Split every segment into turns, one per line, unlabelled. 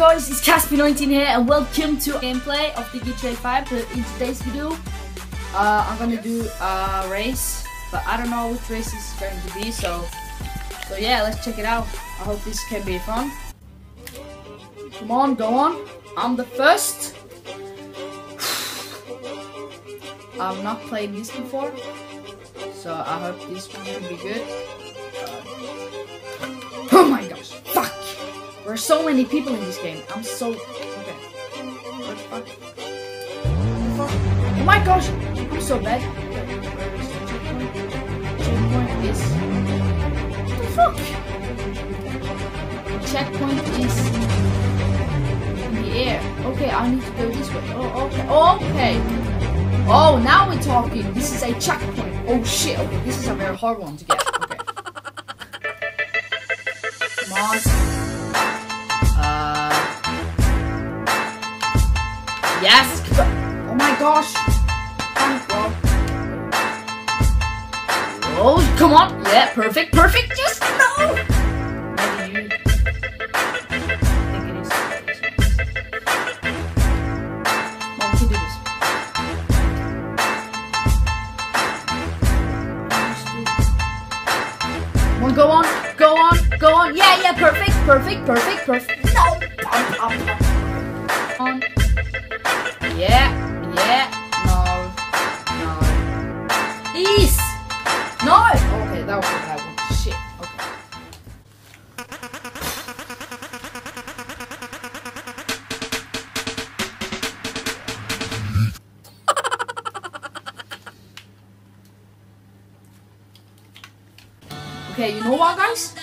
guys, it's Caspi19 here and welcome to gameplay of the GTA 5. In today's video, uh, I'm gonna do a race, but I don't know which race is going to be, so so yeah, let's check it out. I hope this can be fun. Come on, go on. I'm the first. I've not played this before, so I hope this one can be good. Oh my gosh, There are so many people in this game. I'm so okay. Oh my gosh, I'm so bad. Checkpoint is. What the fuck? Checkpoint is in the air. Okay, I need to go this way. Oh, okay. Okay. Oh, now we're talking. This is a checkpoint. Oh shit. Okay, this is a very hard one to get. Okay. Come on. Yes. Oh my gosh. Oh, come on. Yeah, perfect, perfect. Just no. go on, go on, go on. Yeah, yeah, perfect, perfect, perfect, perfect. No, up, up, up. On. Yeah, yeah, no, no. Ease. No. Okay, that was bad one. Shit. Okay, you know what guys?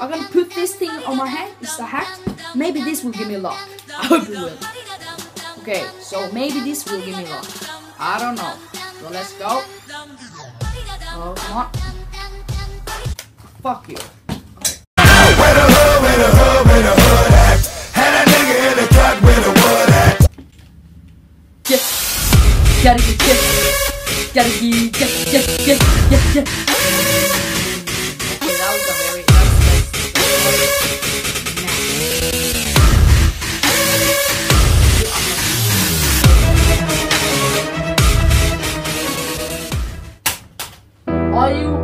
I'm gonna put this thing on my head, it's a hat. Maybe this will give me luck. I hope it will. Okay, so maybe this will give me luck. I don't know. So let's go. Oh, come on. Fuck you. The hood at? Had Are you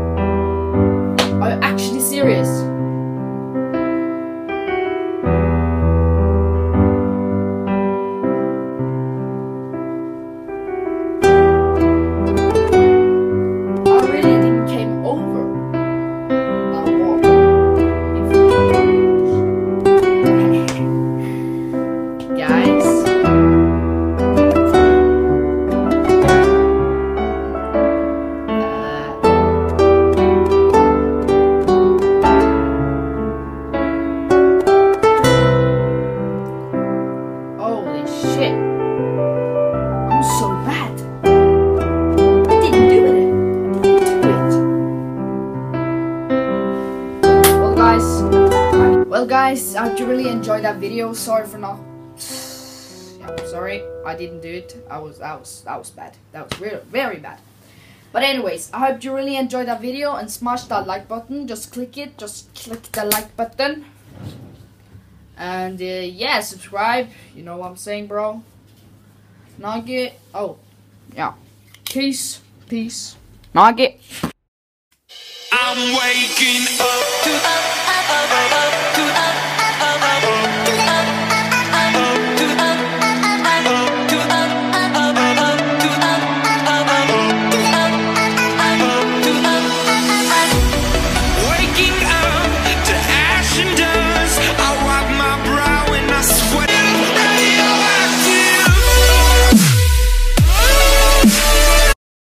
guys, I really enjoyed that video. Sorry for not yeah, sorry, I didn't do it. I was that was that was bad. That was real, very bad. But anyways, I hope you really enjoyed that video and smash that like button. Just click it. Just click the like button. And uh, yeah, subscribe. You know what I'm saying, bro. Nugget. Oh, yeah. Peace. Peace. Nugget. I'm waking up to up, up, up, up.